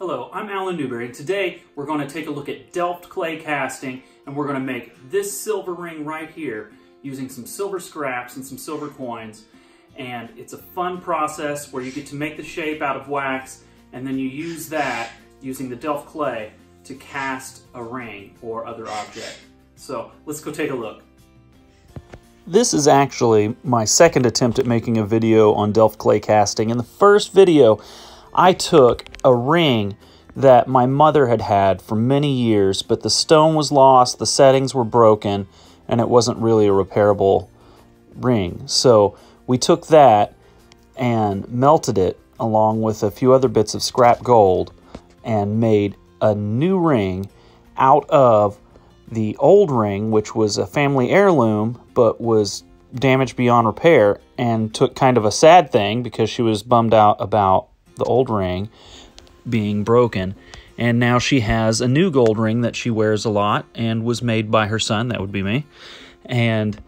Hello, I'm Allen Newberry, and today we're going to take a look at Delft clay casting, and we're going to make this silver ring right here using some silver scraps and some silver coins. And it's a fun process where you get to make the shape out of wax, and then you use that, using the Delft clay, to cast a ring or other object. So let's go take a look. This is actually my second attempt at making a video on Delft clay casting. In the first video, I took a ring that my mother had had for many years, but the stone was lost, the settings were broken, and it wasn't really a repairable ring. So we took that and melted it along with a few other bits of scrap gold and made a new ring out of the old ring, which was a family heirloom but was damaged beyond repair, and took kind of a sad thing because she was bummed out about the old ring being broken. And now she has a new gold ring that she wears a lot and was made by her son. That would be me. And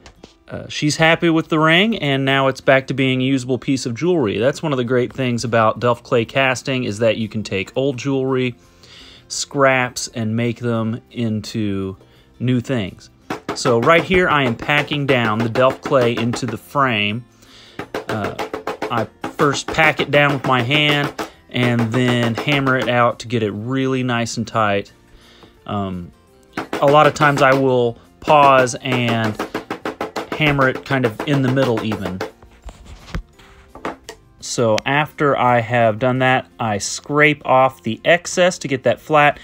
uh, she's happy with the ring, and now it's back to being a usable piece of jewelry. That's one of the great things about Delft clay casting is that you can take old jewelry, scraps, and make them into new things. So right here, I am packing down the Delft clay into the frame. Uh, I first pack it down with my hand and then hammer it out to get it really nice and tight. Um, a lot of times I will pause and hammer it kind of in the middle even. So after I have done that, I scrape off the excess to get that flat.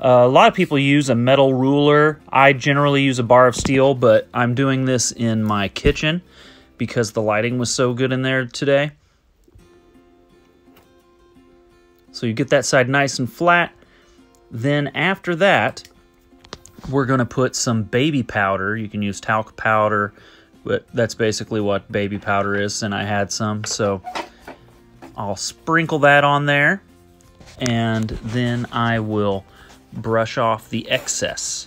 Uh, a lot of people use a metal ruler. I generally use a bar of steel, but I'm doing this in my kitchen because the lighting was so good in there today. So you get that side nice and flat. Then after that, we're going to put some baby powder. You can use talc powder, but that's basically what baby powder is, and I had some. So I'll sprinkle that on there, and then I will brush off the excess.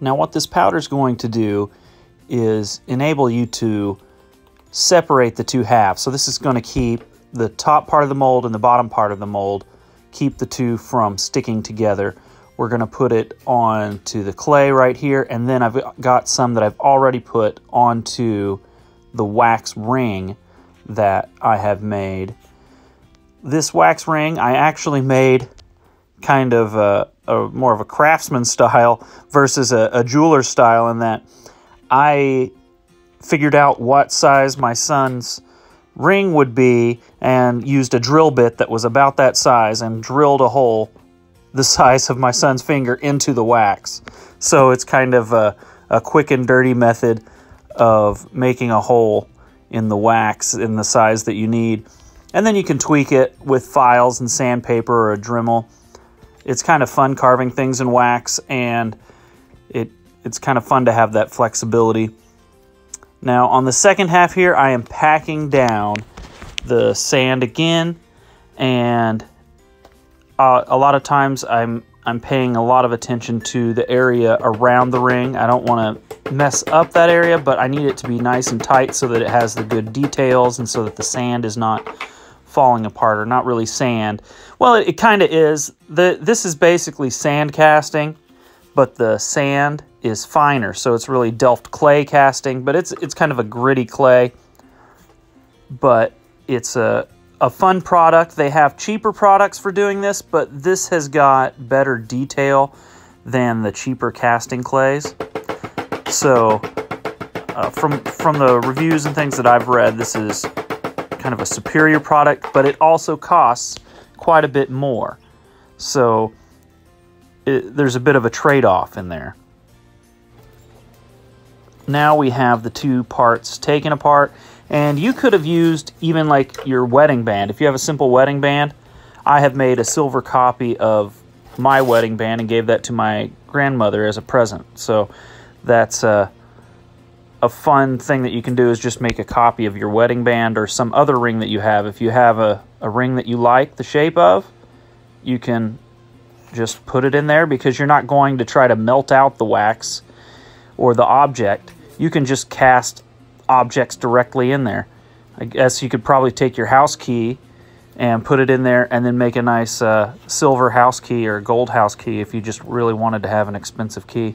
Now what this powder is going to do is enable you to separate the two halves. So this is going to keep the top part of the mold and the bottom part of the mold, keep the two from sticking together. We're going to put it onto the clay right here, and then I've got some that I've already put onto the wax ring that I have made. This wax ring I actually made kind of a, a more of a craftsman style versus a, a jeweler style in that I figured out what size my son's ring would be and used a drill bit that was about that size and drilled a hole the size of my son's finger into the wax. So it's kind of a, a quick and dirty method of making a hole in the wax in the size that you need. And then you can tweak it with files and sandpaper or a Dremel it's kind of fun carving things in wax and it it's kind of fun to have that flexibility. Now on the second half here I am packing down the sand again and uh, a lot of times I'm I'm paying a lot of attention to the area around the ring. I don't want to mess up that area, but I need it to be nice and tight so that it has the good details and so that the sand is not falling apart or not really sand. Well, it, it kind of is. The This is basically sand casting, but the sand is finer. So it's really Delft clay casting, but it's, it's kind of a gritty clay. But it's a, a fun product. They have cheaper products for doing this, but this has got better detail than the cheaper casting clays. So uh, from, from the reviews and things that I've read, this is kind of a superior product, but it also costs quite a bit more. So it, there's a bit of a trade-off in there. Now we have the two parts taken apart, and you could have used even like your wedding band. If you have a simple wedding band, I have made a silver copy of my wedding band and gave that to my grandmother as a present. So that's uh, a fun thing that you can do is just make a copy of your wedding band or some other ring that you have. If you have a, a ring that you like the shape of, you can just put it in there because you're not going to try to melt out the wax or the object. you can just cast objects directly in there. I guess you could probably take your house key and put it in there and then make a nice uh, silver house key or gold house key if you just really wanted to have an expensive key.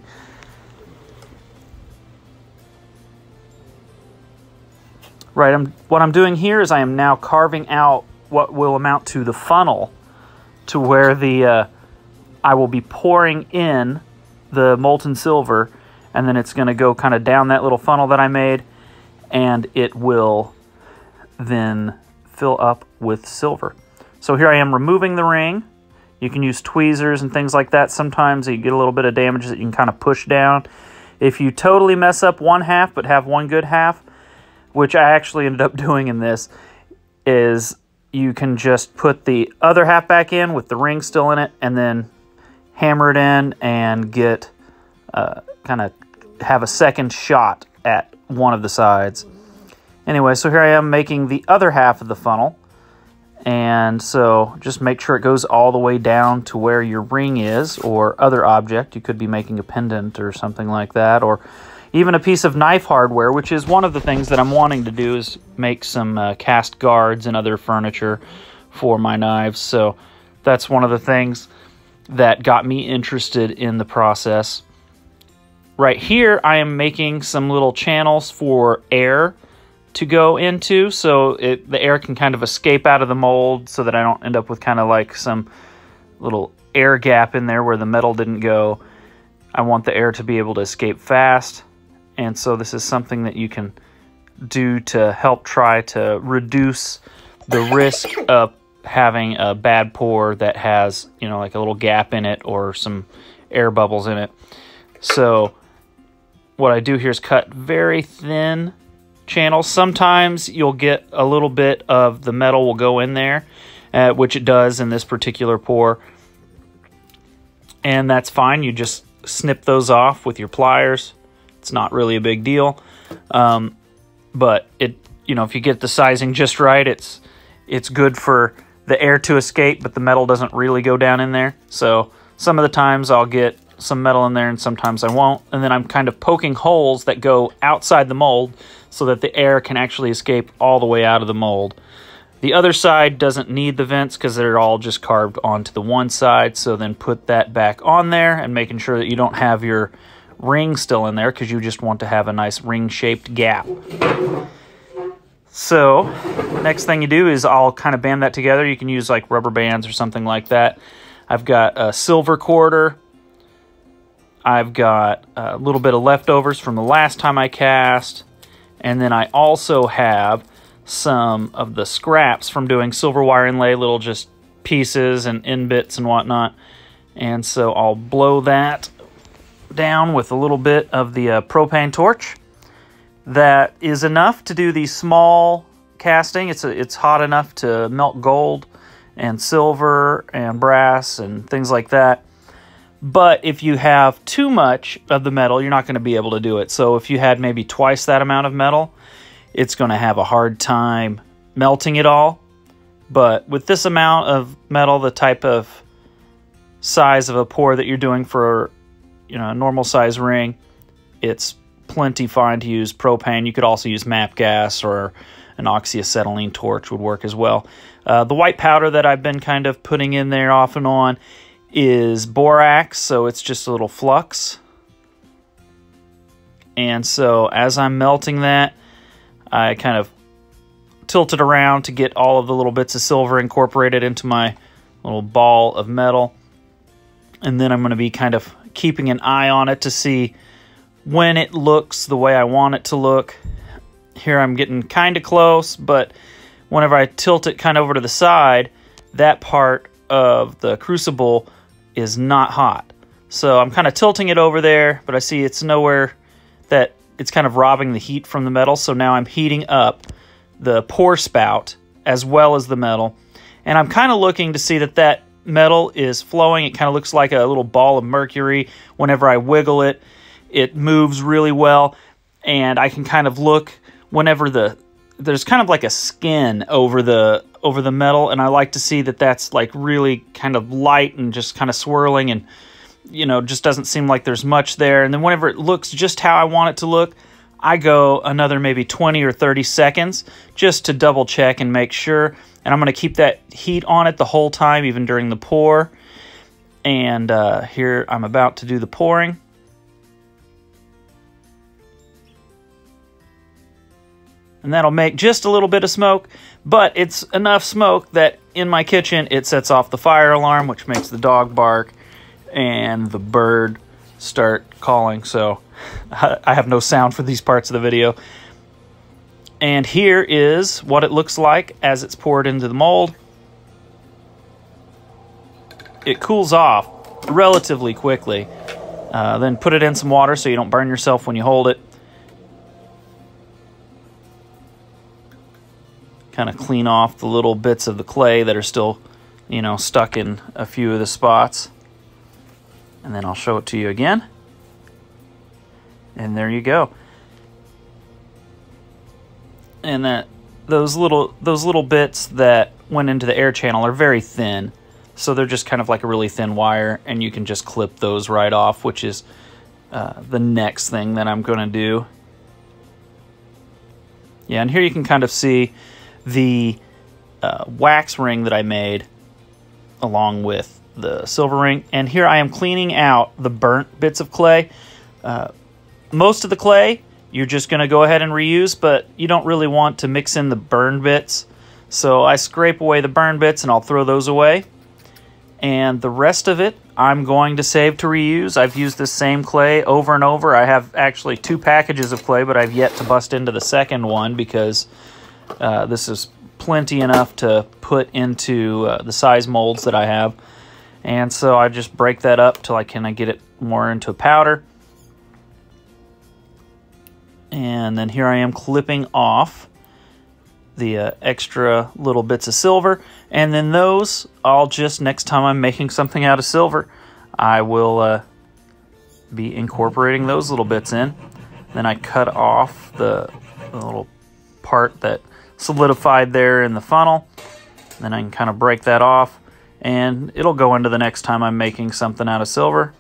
Right, I'm, what I'm doing here is I am now carving out what will amount to the funnel to where the uh, I will be pouring in the molten silver and then it's going to go kind of down that little funnel that I made and it will then fill up with silver. So here I am removing the ring. You can use tweezers and things like that. Sometimes you get a little bit of damage that you can kind of push down. If you totally mess up one half but have one good half, which I actually ended up doing in this, is you can just put the other half back in with the ring still in it and then hammer it in and get uh, kind of have a second shot at one of the sides. Anyway, so here I am making the other half of the funnel. And so just make sure it goes all the way down to where your ring is or other object. You could be making a pendant or something like that or even a piece of knife hardware, which is one of the things that I'm wanting to do is make some uh, cast guards and other furniture for my knives. So that's one of the things that got me interested in the process. Right here, I am making some little channels for air to go into so it, the air can kind of escape out of the mold so that I don't end up with kind of like some little air gap in there where the metal didn't go. I want the air to be able to escape fast. And so this is something that you can do to help try to reduce the risk of having a bad pour that has, you know, like a little gap in it or some air bubbles in it. So what I do here is cut very thin channels. Sometimes you'll get a little bit of the metal will go in there, uh, which it does in this particular pour. And that's fine. You just snip those off with your pliers. It's not really a big deal. Um, but it, you know, if you get the sizing just right, it's it's good for the air to escape, but the metal doesn't really go down in there. So some of the times I'll get some metal in there and sometimes I won't. And then I'm kind of poking holes that go outside the mold so that the air can actually escape all the way out of the mold. The other side doesn't need the vents because they're all just carved onto the one side. So then put that back on there and making sure that you don't have your ring still in there because you just want to have a nice ring-shaped gap. So next thing you do is I'll kind of band that together. You can use like rubber bands or something like that. I've got a silver quarter. I've got a little bit of leftovers from the last time I cast. And then I also have some of the scraps from doing silver wire inlay, little just pieces and end bits and whatnot. And so I'll blow that down with a little bit of the uh, propane torch. That is enough to do the small casting. It's, a, it's hot enough to melt gold and silver and brass and things like that. But if you have too much of the metal, you're not going to be able to do it. So if you had maybe twice that amount of metal, it's going to have a hard time melting it all. But with this amount of metal, the type of size of a pour that you're doing for you know a normal size ring, it's plenty fine to use propane. You could also use MAPP gas or an oxyacetylene torch would work as well. Uh, the white powder that I've been kind of putting in there off and on is borax, so it's just a little flux. And so as I'm melting that, I kind of tilt it around to get all of the little bits of silver incorporated into my little ball of metal. And then I'm going to be kind of keeping an eye on it to see when it looks the way I want it to look. Here I'm getting kind of close, but whenever I tilt it kind of over to the side, that part of the crucible is not hot. So I'm kind of tilting it over there, but I see it's nowhere that it's kind of robbing the heat from the metal. So now I'm heating up the pour spout as well as the metal. And I'm kind of looking to see that that metal is flowing. It kind of looks like a little ball of mercury. Whenever I wiggle it, it moves really well. And I can kind of look whenever the there's kind of like a skin over the over the metal and I like to see that that's like really kind of light and just kind of swirling and you know just doesn't seem like there's much there and then whenever it looks just how I want it to look I go another maybe 20 or 30 seconds just to double check and make sure. And I'm going to keep that heat on it the whole time, even during the pour. And uh, here I'm about to do the pouring. And that'll make just a little bit of smoke, but it's enough smoke that in my kitchen it sets off the fire alarm, which makes the dog bark and the bird start calling. So I have no sound for these parts of the video. And here is what it looks like as it's poured into the mold. It cools off relatively quickly. Uh, then put it in some water so you don't burn yourself when you hold it. Kind of clean off the little bits of the clay that are still, you know, stuck in a few of the spots. And then I'll show it to you again. And there you go. And that those little those little bits that went into the air channel are very thin. So they're just kind of like a really thin wire and you can just clip those right off, which is uh, the next thing that I'm going to do. Yeah, and here you can kind of see the uh, wax ring that I made along with the silver ring. And here I am cleaning out the burnt bits of clay. Uh, most of the clay you're just going to go ahead and reuse, but you don't really want to mix in the burned bits. So I scrape away the burned bits and I'll throw those away. And the rest of it I'm going to save to reuse. I've used this same clay over and over. I have actually two packages of clay, but I've yet to bust into the second one because uh, this is plenty enough to put into uh, the size molds that I have. And so I just break that up till I can get it more into a powder. And then here I am clipping off the uh, extra little bits of silver. And then those, I'll just, next time I'm making something out of silver, I will uh, be incorporating those little bits in. Then I cut off the, the little part that solidified there in the funnel. Then I can kind of break that off and it'll go into the next time I'm making something out of silver.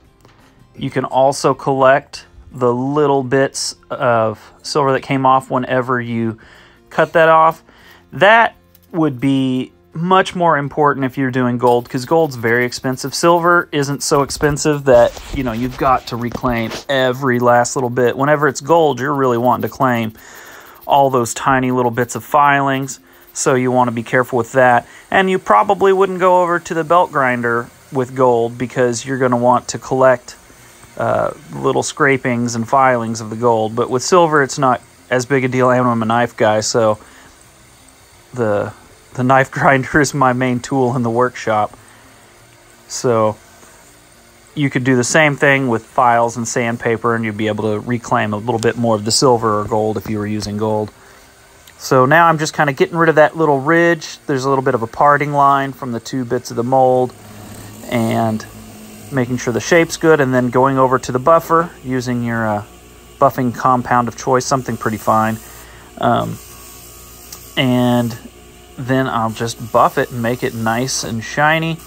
You can also collect the little bits of silver that came off whenever you cut that off. That would be much more important if you're doing gold because gold's very expensive. Silver isn't so expensive that, you know, you've got to reclaim every last little bit. Whenever it's gold, you're really wanting to claim all those tiny little bits of filings so you want to be careful with that. And you probably wouldn't go over to the belt grinder with gold because you're going to want to collect uh, little scrapings and filings of the gold. But with silver, it's not as big a deal. And I'm a knife guy, so the the knife grinder is my main tool in the workshop. So you could do the same thing with files and sandpaper, and you'd be able to reclaim a little bit more of the silver or gold if you were using gold. So now I'm just kind of getting rid of that little ridge. There's a little bit of a parting line from the two bits of the mold and making sure the shape's good and then going over to the buffer using your uh, buffing compound of choice, something pretty fine. Um, and then I'll just buff it and make it nice and shiny.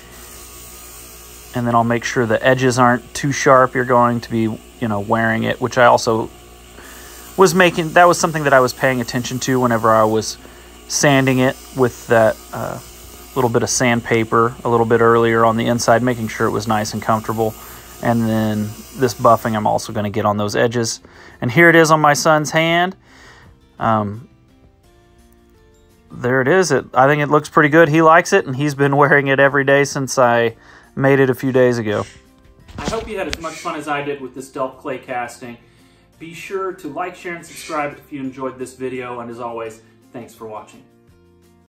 And then I'll make sure the edges aren't too sharp. You're going to be, you know, wearing it, which I also was making that was something that I was paying attention to whenever I was sanding it with that uh, little bit of sandpaper a little bit earlier on the inside, making sure it was nice and comfortable. And then this buffing I'm also going to get on those edges. And here it is on my son's hand. Um, there it is. It, I think it looks pretty good. He likes it, and he's been wearing it every day since I made it a few days ago. I hope you had as much fun as I did with this Delft clay casting. Be sure to like, share, and subscribe if you enjoyed this video, and as always, thanks for watching.